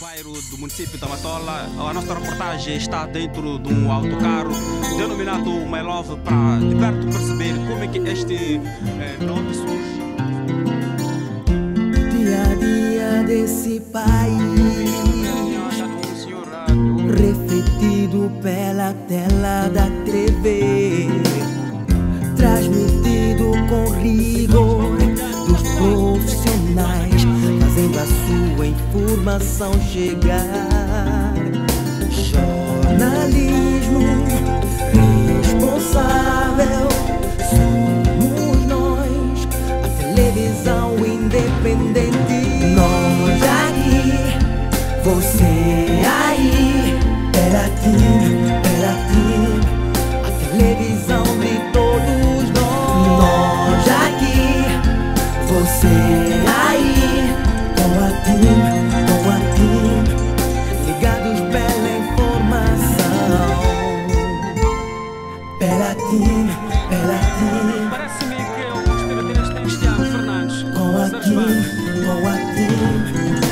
bairro do município de Matola. A nossa reportagem está dentro de um autocarro denominado My Love para de perto perceber como é que este eh, nome surge. Dia a dia desse país, refletido pela tela da TV, informação chegar. Jornalismo responsável somos nós, a televisão independente. Nós aqui, você aí, pela. Parece-me que eu gostaria de ter este Fernandes. Com a com a